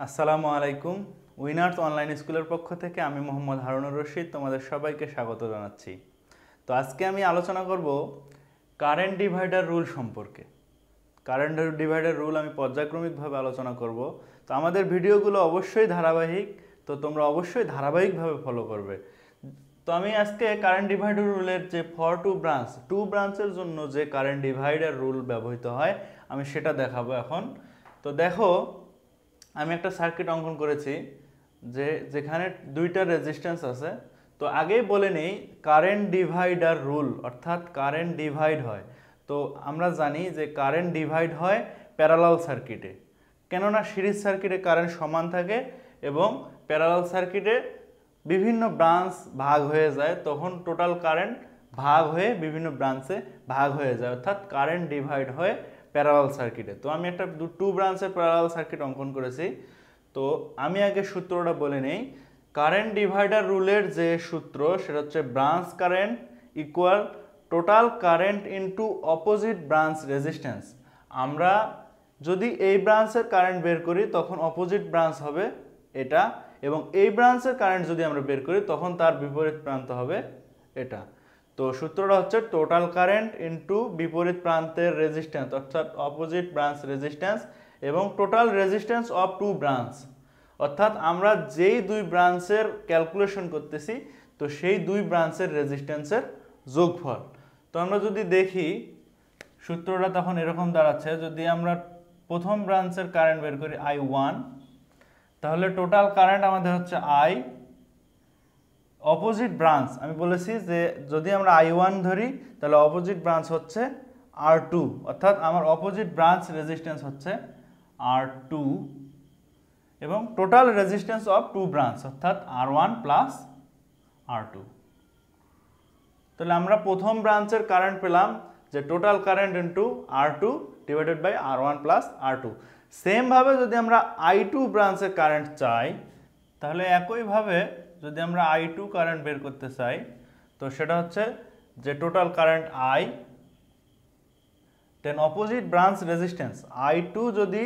আসসালামু আলাইকুম। Winners online স্কুলের পক্ষ থেকে আমি মোহাম্মদ হারুনুর রশিদ। তোমাদের সবাইকে স্বাগত জানাচ্ছি। তো আজকে আমি আলোচনা করব কারেন্ট ডিভাইডার রুল সম্পর্কে। কারেন্ট ডিভাইডার রুল আমি পর্যায়ক্রমিকভাবে আলোচনা করব। তো আমাদের ভিডিওগুলো অবশ্যই ধারাবাহিক। তো তোমরা অবশ্যই ধারাবাহিকভাবে ফলো করবে। তো আমি আজকে কারেন্ট ডিভাইডার রুলের যে ফর টু ব্রাঞ্চ টু ব্রাঞ্চের জন্য যে কারেন্ট ডিভাইডার রুল ব্যবহৃত হয়, আমি সেটা দেখাবো এখন। তো দেখো, আমি একটা সার্কিট অঙ্কন করেছি, যে যেখানে দুইটা রেজিস্ট্যান্স আছে। তো আগেই বলে নেই কারেন্ট ডিভাইডার রুল অর্থাৎ কারেন্ট ডিভাইড হয়। তো আমরা জানি যে কারেন্ট ডিভাইড হয় প্যারালাল সার্কিটে কেননা সিরিজ সার্কিটে কারেন্ট সমান থাকে এবং প্যারালাল সার্কিটে বিভিন্ন ব্রাঞ্চ ভাগ হয়ে যায়, তখন টোটাল কারেন্ট ভাগ হয়ে বিভিন্ন ব্রাঞ্চে ভাগ হয়ে যায়। অর্থাৎ কারেন্ট ডিভাইড হয়ে প্যারালাল সার্কিটে তো আমি একটা টু ব্রাঞ্চের প্যারালাল সার্কিট অঙ্কন করেছি। তো আমি আগে সূত্রটা বলে নেই। কারেন্ট ডিভাইডার রুলের যে সূত্র, সেটা হচ্ছে branch current equal total current into opposite branch resistance আমরা যদি এই ব্রাঞ্চের কারেন্ট বের করি, তখন অপোজিট ব্রাঞ্চ হবে এটা। এবং এই ব্রাঞ্চের কারেন্ট যদি আমরা বের করি, তখন তার বিপরীত প্রান্ত হবে এটা। তো সূত্রটা হচ্ছে টোটাল কারেন্ট ইনটু বিপরীত প্রান্তের রেজিস্ট্যান্স অর্থাৎ অপোজিট ব্রাঞ্চ রেজিস্ট্যান্স এবং total resistance of two branch অর্থাৎ আমরা যেই দুই ব্রাঞ্চের ক্যালকুলেশন করতেছি, তো সেই দুই ব্রাঞ্চের রেজিস্ট্যান্সের যোগফল। তো আমরা যদি দেখি, সূত্রটা তখন এরকম দাঁড়াচ্ছে, যদি আমরা প্রথম ব্রাঞ্চের কারেন্ট বের করি আই ওয়ান তাহলে টোটাল কারেন্ট আমাদের হচ্ছে আই অপোজিট ব্রাঞ্চ আমি বলেছি যে যদি আমরা আই ওয়ান ধরি, তাহলে অপোজিট ব্রাঞ্চ হচ্ছে আর টু অর্থাৎ আমার অপোজিট ব্রাঞ্চ রেজিস্ট্যান্স হচ্ছে আর টু এবং total resistance of two branch অর্থাৎ R one plus R two তাহলে আমরা প্রথম ব্রাঞ্চের কারেন্ট পেলাম, যে total current into R two divided by R one plus R two সেমভাবে যদি আমরা আই টু ব্রাঞ্চের কারেন্ট চাই, তাহলে একইভাবে যদি আমরা আই টু কারেন্ট বের করতে চাই, তো সেটা হচ্ছে যে total current I then opposite branch resistance I two যদি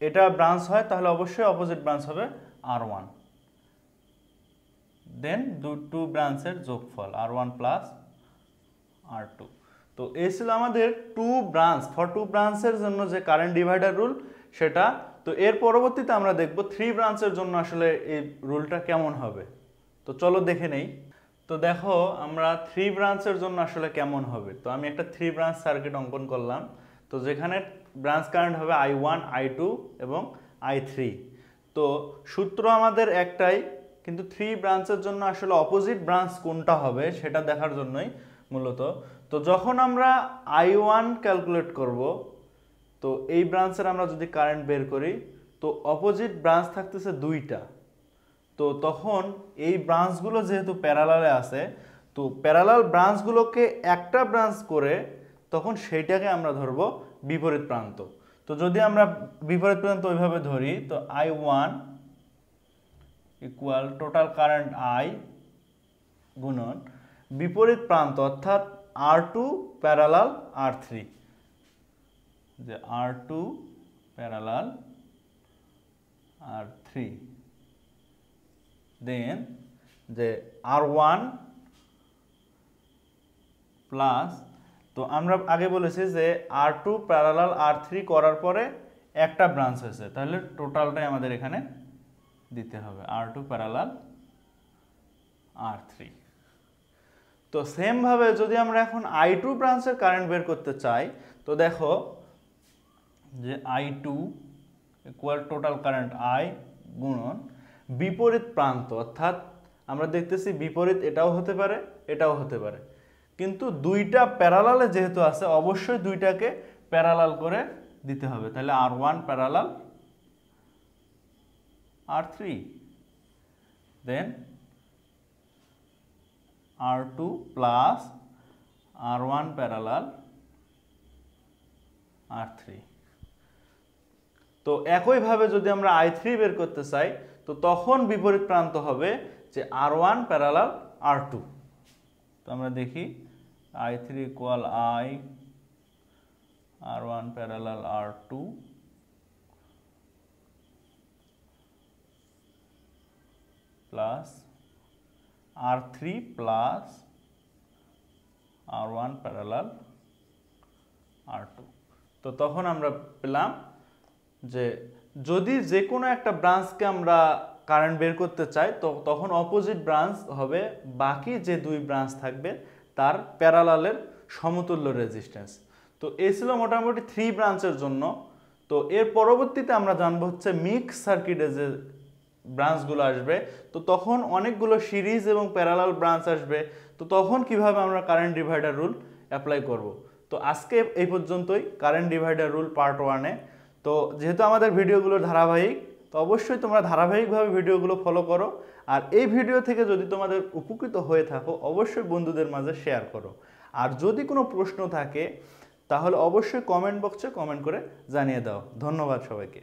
এটা ব্রাঞ্চ হয়, তাহলে অবশ্যই অপোজিট ব্রাঞ্চ হবে আর ওয়ান দেন দু টু ব্রাঞ্চের যোগফল R one plus R two তো এই ছিল আমাদের টু ব্রাঞ্চ ফর টু ব্রাঞ্চের জন্য যে কারেন্ট ডিভাইডার রুল সেটা। তো এর পরবর্তীতে আমরা দেখব থ্রি ব্রাঞ্চের জন্য আসলে এই রুলটা কেমন হবে। তো চলো দেখে নেই। তো দেখো, আমরা থ্রি ব্রাঞ্চের জন্য আসলে কেমন হবে? তো আমি একটা থ্রি ব্রাঞ্চ সার্কিট অঙ্কন করলাম। তো যেখানে ব্রাঞ্চ কারেন্ট হবে আই ওয়ান আই টু এবং আই থ্রি তো সূত্র আমাদের একটাই, কিন্তু থ্রি ব্রাঞ্চের জন্য আসলে অপোজিট ব্রাঞ্চ কোনটা হবে সেটা দেখার জন্যই মূলত। তো যখন আমরা আই ওয়ান ক্যালকুলেট করব তো এই ব্রাঞ্চের আমরা যদি কারেন্ট বের করি, তো অপোজিট ব্রাঞ্চ থাকতেছে দুইটা। তো তখন এই ব্রাঞ্চগুলো যেহেতু প্যারালালে আছে, তো প্যারালাল ব্রাঞ্চগুলোকে একটা ব্রাঞ্চ করে তখন সেইটাকে আমরা ধরব বিপরীত প্রান্ত। তো যদি আমরা বিপরীত প্রান্ত ওইভাবে ধরি, তো I one equal total current I গুণন বিপরীত প্রান্ত অর্থাৎ R two parallel R three যে R two parallel R three then যে আর ওয়ান প্লাস তো আমরা আগে বলেছি যে R two parallel R three করার পরে একটা ব্রাঞ্চ হয়েছে। তাহলে টোটালটাই আমাদের এখানে দিতে হবে। R two parallel R three তো সেমভাবে যদি আমরা এখন আই টু ব্রাঞ্চের কারেন্ট বের করতে চাই, তো দেখো যে I two equal total current I গুণন বিপরীত প্রান্ত, অর্থাৎ আমরা দেখতেছি বিপরীত এটাও হতে পারে, এটাও হতে পারে। কিন্তু দুইটা প্যারালালে যেহেতু আছে, অবশ্যই দুইটাকে প্যারালাল করে দিতে হবে। তাহলে R one parallel R three then R two plus R one parallel R three তো একইভাবে যদি আমরা আই থ্রি বের করতে চাই, তো তখন বিপরীত প্রান্ত হবে যে R one parallel R two. তো আমরা দেখি I three equal I, R one parallel R two. Plus R three plus R one parallel R two. তো তখন আমরা পেলাম যে যদি যে কোনো একটা ব্রাঞ্চকে আমরা কারেন্ট বের করতে চাই, তো তখন অপোজিট ব্রাঞ্চ হবে বাকি যে দুই ব্রাঞ্চ থাকবে, তার প্যারালালের সমতুল্য রেজিস্ট্যান্স তো এ ছিল মোটামুটি থ্রি ব্রাঞ্চের জন্য। তো এর পরবর্তীতে আমরা জানব হচ্ছে মিক্স সার্কিটে যে ব্রাঞ্চগুলো আসবে, তো তখন অনেকগুলো সিরিজ এবং প্যারালাল ব্রাঞ্চ আসবে। তো তখন কীভাবে আমরা কারেন্ট ডিভাইডার রুল অ্যাপ্লাই করব? তো আজকে এই পর্যন্তই। কারেন্ট ডিভাইডার রুল পার্ট ওয়ানে তো যেহেতু আমাদের ভিডিওগুলো ধারাবাহিক, তো অবশ্যই তোমরা ধারাবাহিকভাবে ভিডিওগুলো ফলো করো। আর এই ভিডিও থেকে যদি তোমাদের উপকৃত হয়ে থাকো, অবশ্যই বন্ধুদের মাঝে শেয়ার করো। আর যদি কোনো প্রশ্ন থাকে, তাহলে অবশ্যই কমেন্ট বক্সে কমেন্ট করে জানিয়ে দাও। ধন্যবাদ সবাইকে।